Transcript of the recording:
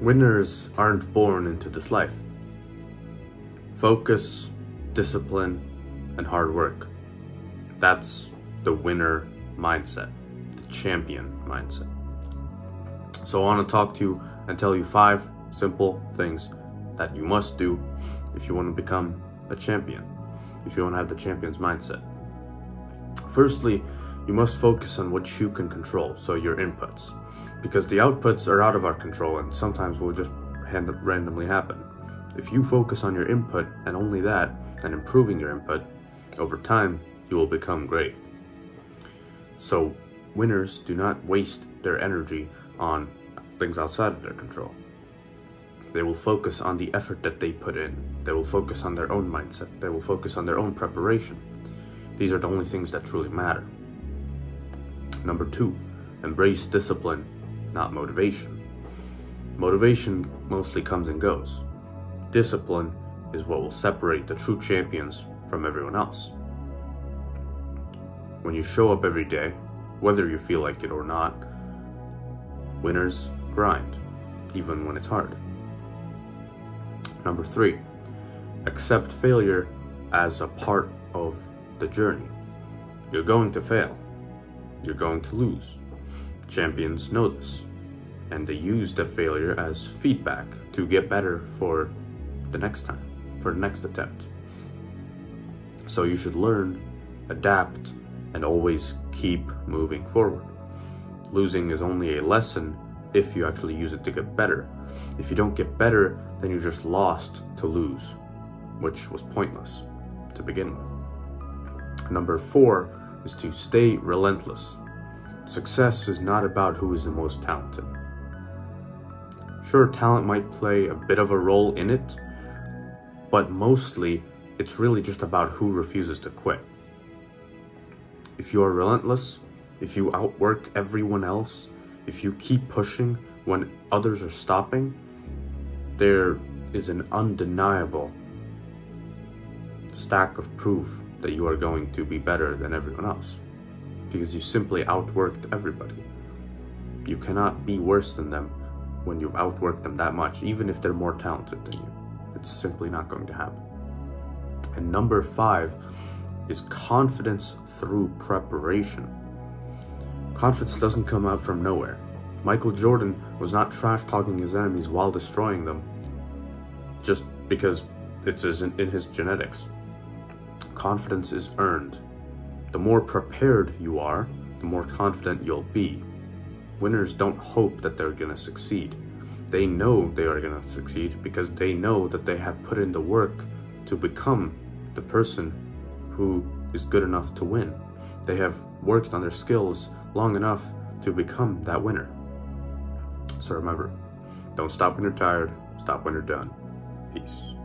Winners aren't born into this life. Focus, discipline, and hard work. That's the winner mindset, the champion mindset. So I want to talk to you and tell you five simple things that you must do if you want to become a champion, if you want to have the champion's mindset. Firstly, you must focus on what you can control, so your inputs, because the outputs are out of our control and sometimes will just randomly happen. If you focus on your input and only that, and improving your input, over time, you will become great. So, winners do not waste their energy on things outside of their control. They will focus on the effort that they put in. They will focus on their own mindset. They will focus on their own preparation. These are the only things that truly matter. Number two, embrace discipline, not motivation. Motivation mostly comes and goes. Discipline is what will separate the true champions from everyone else. When you show up every day, whether you feel like it or not, winners grind, even when it's hard. Number three, accept failure as a part of the journey. You're going to fail. You're going to lose. Champions know this, and they use the failure as feedback to get better for the next time, for the next attempt. So you should learn, adapt, and always keep moving forward. Losing is only a lesson if you actually use it to get better. If you don't get better, then you're just lost to lose, which was pointless to begin with. Number four is to stay relentless. Success is not about who is the most talented. Sure, talent might play a bit of a role in it, but mostly it's really just about who refuses to quit. If you are relentless, if you outwork everyone else, if you keep pushing when others are stopping, there is an undeniable stack of proof that you are going to be better than everyone else because you simply outworked everybody. You cannot be worse than them when you've outworked them that much, even if they're more talented than you. It's simply not going to happen. And number five is confidence through preparation. Confidence doesn't come out from nowhere. Michael Jordan was not trash talking his enemies while destroying them just because it's in his genetics. Confidence is earned. The more prepared you are, the more confident you'll be. Winners don't hope that they're going to succeed. They know they are going to succeed because they know that they have put in the work to become the person who is good enough to win. They have worked on their skills long enough to become that winner. So remember, don't stop when you're tired, stop when you're done. Peace.